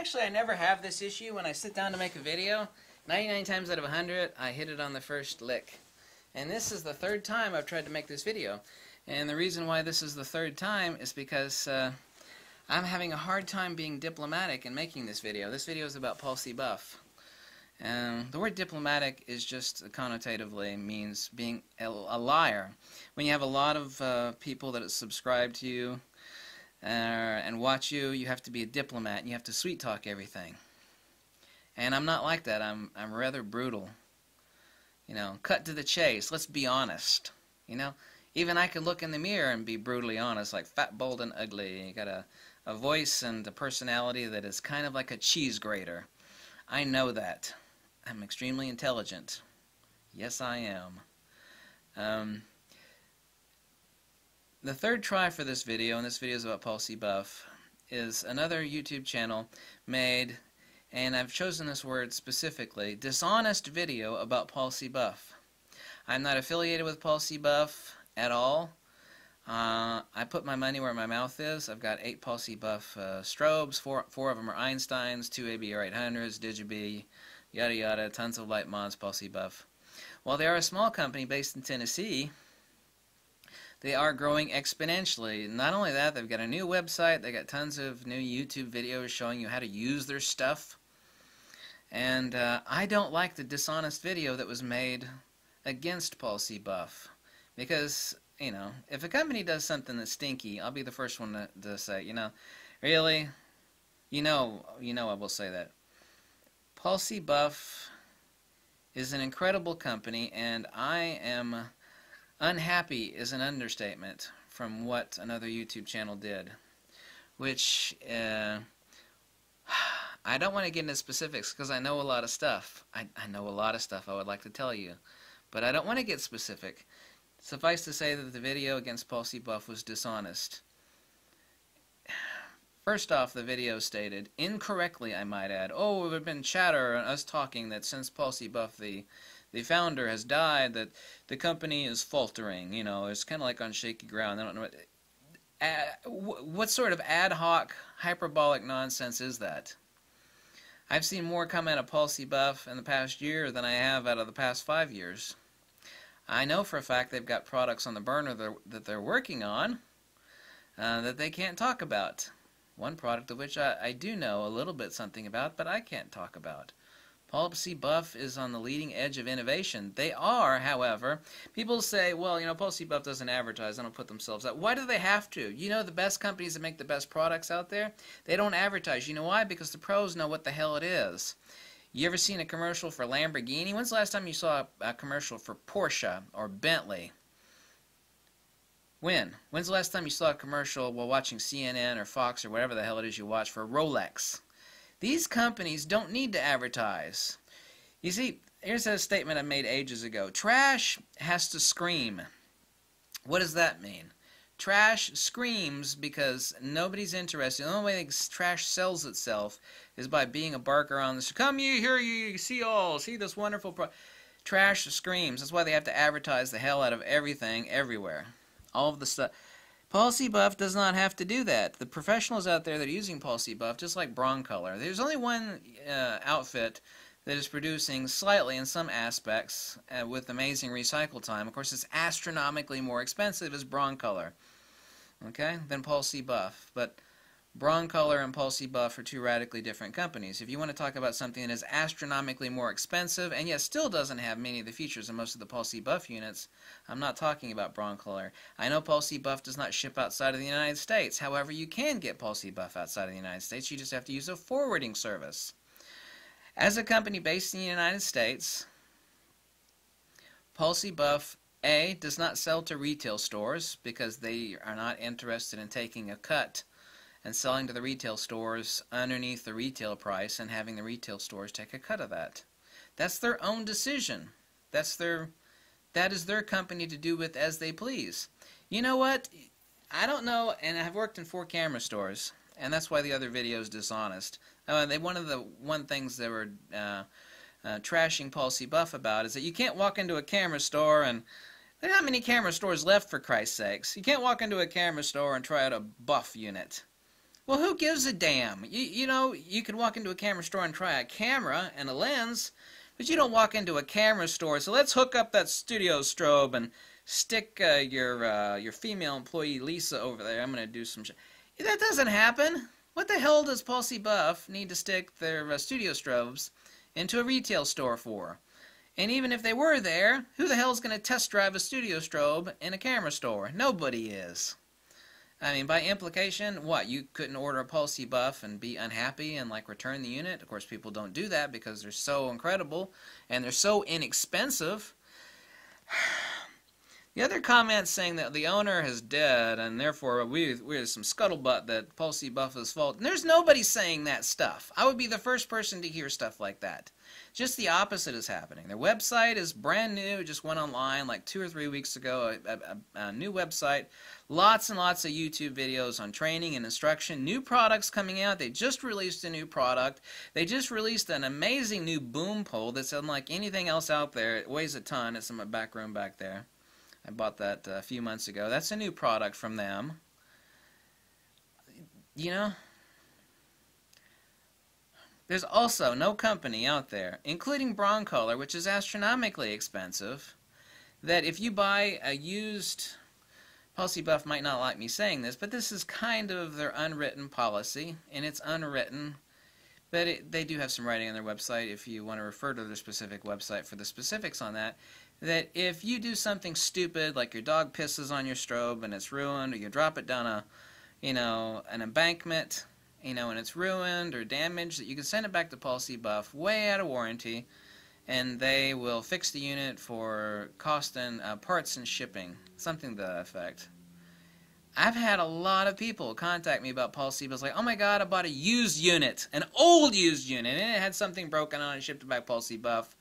Actually, I never have this issue when I sit down to make a video. 99 times out of 100, I hit it on the first lick. And this is the third time I've tried to make this video. And the reason why this is the third time is because uh, I'm having a hard time being diplomatic in making this video. This video is about Paul C. Buff. Um, the word diplomatic is just connotatively means being a, liar. When you have a lot of uh, people that subscribe to you uh, and watch you, you have to be a diplomat and you have to sweet talk everything. And I'm not like that. I'm I'm rather brutal. You know, cut to the chase. Let's be honest. You know, even I can look in the mirror and be brutally honest, like fat, bold, and ugly. You got a a voice and a personality that is kind of like a cheese grater. I know that. I'm extremely intelligent. Yes, I am. Um, the third try for this video, and this video is about Paul. Buff, is another YouTube channel made, and I've chosen this word specifically, dishonest video about Paul. Buff. I'm not affiliated with Paul. Buff at all. Uh, I put my money where my mouth is. I've got eight Paul. Buff uh, strobes. Four, four of them are Einsteins, two ABR 800s, Digibee, yada yada, tons of light mods, Paul. Buff. While they are a small company based in Tennessee, they are growing exponentially. Not only that, they've got a new website. They got tons of new YouTube videos showing you how to use their stuff. And uh, I don't like the dishonest video that was made against Paul C. Buff because you know, if a company does something that's stinky, I'll be the first one to, to say, you know, really, you know, you know, I will say that. Paul C. Buff is an incredible company, and I am unhappy is an understatement from what another YouTube channel did, which uh, I don't want to get into specifics because I know a lot of stuff. I, I know a lot of stuff I would like to tell you, but I don't want to get specific. Suffice to say that the video against C. Buff was dishonest. First off, the video stated, incorrectly I might add, oh, there have been chatter on us talking that since C. Buff, the, the founder, has died, that the company is faltering. You know, it's kind of like on shaky ground. I don't know what, uh, what sort of ad hoc, hyperbolic nonsense is that? I've seen more come out of C. Buff in the past year than I have out of the past five years. I know for a fact they've got products on the burner that they're working on uh, that they can't talk about. One product of which I, I, do know a little bit something about, but I can't talk about. C. Buff is on the leading edge of innovation. They are, however, people say, well, you know, C. Buff doesn't advertise, they don't put themselves out. Why do they have to? You know, the best companies that make the best products out there, they don't advertise. You know why? Because the pros know what the hell it is. You ever seen a commercial for Lamborghini? When's the last time you saw a, a commercial for Porsche or Bentley? When? When's the last time you saw a commercial while watching CNN or Fox or whatever the hell it is you watch for Rolex? These companies don't need to advertise. You see, here's a statement I made ages ago. Trash has to scream. What does that mean? Trash screams because nobody's interested. The only way trash sells itself is by being a barker on the come ye here you, see all see this wonderful pro trash screams. That's why they have to advertise the hell out of everything everywhere. All of the stuff. C. Buff does not have to do that. The professionals out there that are using C. Buff, just like Broncolor, there's only one uh, outfit that is producing slightly in some aspects uh, with amazing recycle time. Of course, it's astronomically more expensive as Broncolor okay, than C. Buff. But Broncolor and C. Buff are two radically different companies. If you want to talk about something that is astronomically more expensive and yet still doesn't have many of the features of most of the C. Buff units, I'm not talking about Broncolor. I know C. Buff does not ship outside of the United States. However, you can get C. Buff outside of the United States. You just have to use a forwarding service. As a company based in the United States, C. Buff a does not sell to retail stores because they are not interested in taking a cut and selling to the retail stores underneath the retail price and having the retail stores take a cut of that. That's their own decision. That's their that is their company to do with as they please. You know what? I don't know, and I've worked in four camera stores, and that's why the other video is dishonest. Uh, they one of the one things they were uh, uh, trashing Paul C. Buff about is that you can't walk into a camera store and there are not many camera stores left, for Christ's sakes. You can't walk into a camera store and try out a buff unit. Well, who gives a damn? You, you know, you could walk into a camera store and try a camera and a lens, but you don't walk into a camera store. So let's hook up that studio strobe and stick uh, your uh, your female employee Lisa over there. I'm gonna do some. That doesn't happen. What the hell does C. Buff need to stick their uh, studio strobes into a retail store for? And even if they were there, who the hell's going to test drive a studio strobe in a camera store? Nobody is. I mean, by implication, what? You couldn't order a C. Buff and be unhappy and like return the unit? Of course, people don't do that because they're so incredible and they're so inexpensive. The other comment saying that the owner is dead and therefore we we're some scuttlebutt that Paul C. Buff is fault. And there's nobody saying that stuff. I would be the first person to hear stuff like that. Just the opposite is happening. Their website is brand new, just went online like two or three weeks ago. A, a, a, new website, lots and lots of YouTube videos on training and instruction. New products coming out. They just released a new product. They just released an amazing new boom pole that's unlike anything else out there. It weighs a ton. It's in my back room back there. I bought that uh, a few months ago. That's a new product from them. You know, there's also no company out there, including Broncolor, which is astronomically expensive, that if you buy a used C. Buff might not like me saying this, but this is kind of their unwritten policy, and it's unwritten, but it, they do have some writing on their website if you want to refer to their specific website for the specifics on that, that if you do something stupid, like your dog pisses on your strobe and it's ruined, or you drop it down a, you know, an embankment, you know, and it's ruined or damaged, that you can send it back to C. Buff way out of warranty, and they will fix the unit for cost and uh, parts and shipping, something to that effect. I've had a lot of people contact me about Paul. Buff, like, oh my god, I bought a used unit, an old used unit, and it had something broken on it, shipped it back Paul. Buff.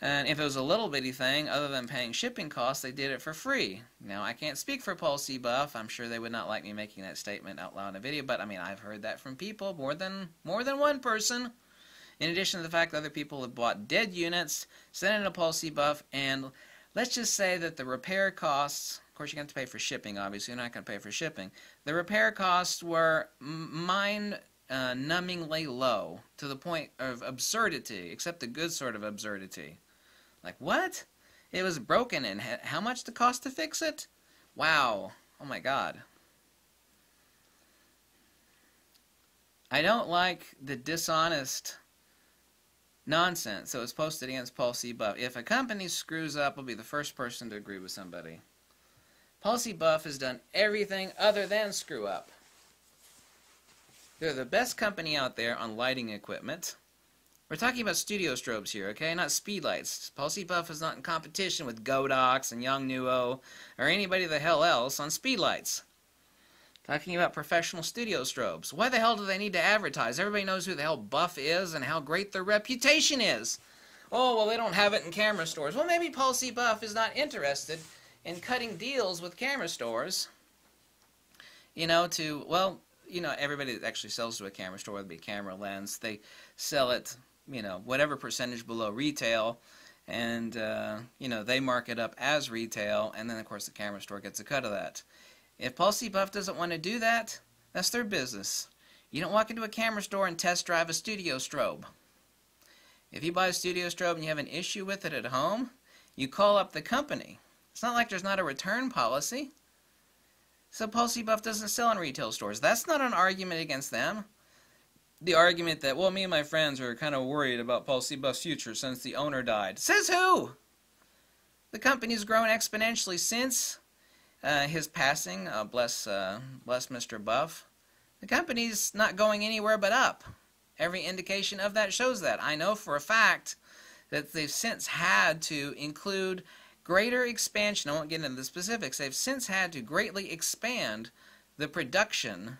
And if it was a little bitty thing, other than paying shipping costs, they did it for free. Now, I can't speak for Paul. Buff. I'm sure they would not like me making that statement out loud in a video, but I mean, I've heard that from people, more than more than one person. In addition to the fact that other people have bought dead units, sent in a Paul. Buff, and let's just say that the repair costs, of course, you're going to pay for shipping, obviously, you're not going to pay for shipping. The repair costs were mind uh, numbingly low to the point of absurdity, except the good sort of absurdity. Like, what? It was broken, and how much the cost to fix it? Wow. Oh my god. I don't like the dishonest nonsense that was posted against Paul C. Buff. If a company screws up, I'll be the first person to agree with somebody. Paul C. Buff has done everything other than screw up. They're the best company out there on lighting equipment. We're talking about studio strobes here, okay? Not speedlights. Paul C. Buff is not in competition with Godox and Yongnuo or anybody the hell else on speedlights. Talking about professional studio strobes. Why the hell do they need to advertise? Everybody knows who the hell Buff is and how great their reputation is. Oh, well, they don't have it in camera stores. Well, maybe Paul C. Buff is not interested in cutting deals with camera stores. You know, to, well, you know, everybody that actually sells to a camera store, whether it be camera lens, they sell it you know whatever percentage below retail and uh, you know they mark it up as retail and then of course the camera store gets a cut of that if c. Buff doesn't want to do that that's their business. You don't walk into a camera store and test drive a studio strobe. If you buy a studio strobe and you have an issue with it at home you call up the company. It's not like there's not a return policy. So c. Buff doesn't sell in retail stores. That's not an argument against them. The argument that, well, me and my friends are kind of worried about C. Buff's future since the owner died. Says who? The company's grown exponentially since uh, his passing. Uh, bless, uh, bless Mr. Buff. The company's not going anywhere but up. Every indication of that shows that. I know for a fact that they've since had to include greater expansion. I won't get into the specifics. They've since had to greatly expand the production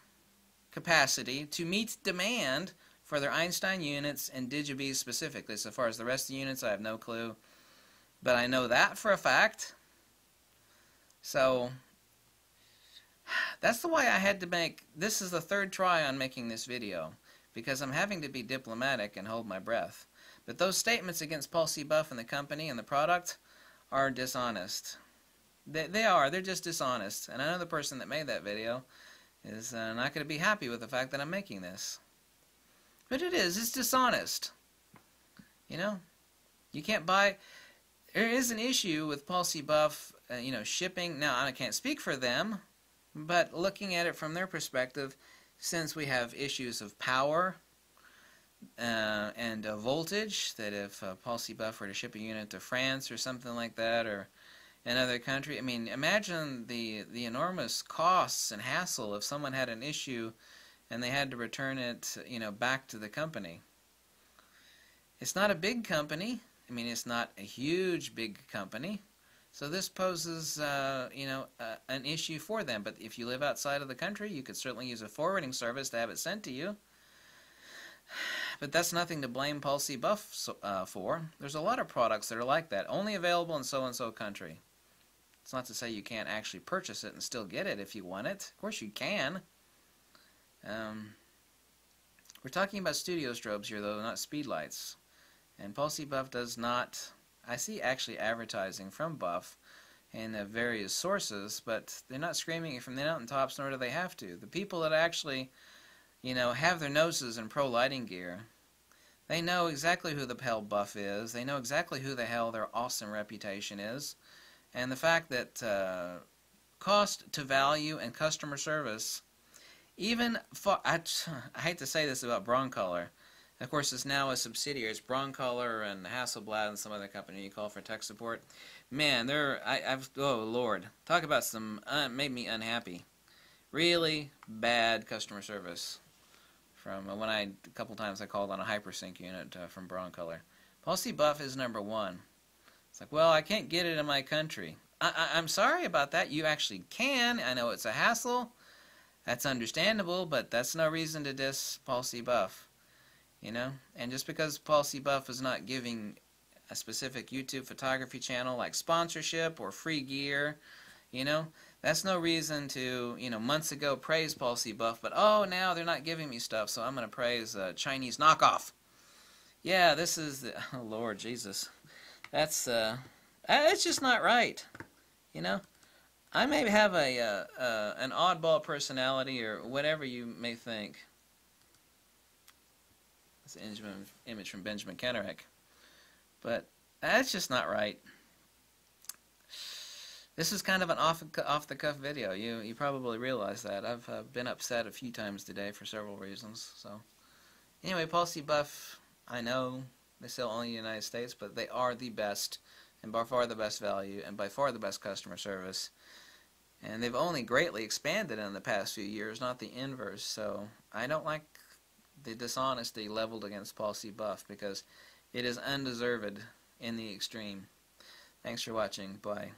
capacity to meet demand for their Einstein units and Digibees specifically. So far as the rest of the units, I have no clue. But I know that for a fact. So that's the way I had to make, this is the third try on making this video. Because I'm having to be diplomatic and hold my breath. But those statements against Paul C. Buff and the company and the product are dishonest. They, they are. They're just dishonest. And I know the person that made that video is uh, not going to be happy with the fact that I'm making this. But it is. It's dishonest. You know, you can't buy. There is an issue with Paul C. Buff, uh, you know, shipping. Now I can't speak for them, but looking at it from their perspective, since we have issues of power uh, and uh, voltage, that if uh, C. Buff were to ship a unit to France or something like that, or another country, I mean, imagine the the enormous costs and hassle if someone had an issue and they had to return it, you know, back to the company. It's not a big company. I mean, it's not a huge big company. So this poses, uh, you know, uh, an issue for them. But if you live outside of the country, you could certainly use a forwarding service to have it sent to you. But that's nothing to blame C. Buff uh, for. There's a lot of products that are like that, only available in so-and-so country. It's not to say you can't actually purchase it and still get it if you want it. Of course you can. Um, we're talking about studio strobes here, though, not speed lights. And C. Buff does not. I see actually advertising from Buff in uh, various sources, but they're not screaming it from the mountaintops, nor do they have to. The people that actually, you know, have their noses in pro lighting gear, they know exactly who the hell Buff is. They know exactly who the hell their awesome reputation is. And the fact that uh, cost to value and customer service, even for, I, I hate to say this about Broncolor, of course, it's now a subsidiary. It's Broncolor and Hasselblad and some other company you call for tech support. Man, they're I, have oh Lord, talk about some uh, made me unhappy. Really bad customer service from uh, when I a couple times I called on a hypersync unit uh, from Broncolor. Paul Buff is number one. It's like, well, I can't get it in my country. I, I, I'm sorry about that. You actually can. I know it's a hassle. That's understandable, but that's no reason to diss Paul Buff. You know? And just because C. Buff is not giving a specific YouTube photography channel like sponsorship or free gear, you know, that's no reason to, you know, months ago praise Paul C. Buff, but oh, now they're not giving me stuff, so I'm going to praise a Chinese knockoff. Yeah, this is the, oh Lord Jesus. That's, uh, it's just not right, you know? I may have a, uh, uh, an oddball personality or whatever you may think. That's an image from Benjamin Kennerich. But that's just not right. This is kind of an off off the cuff video. You you probably realize that. I've uh, been upset a few times today for several reasons. So anyway, C. Buff, I know they sell only in the United States, but they are the best and by far the best value and by far the best customer service. And they've only greatly expanded in the past few years, not the inverse. So I don't like the dishonesty leveled against Paul C. Buff because it is undeserved in the extreme. Thanks for watching. Bye.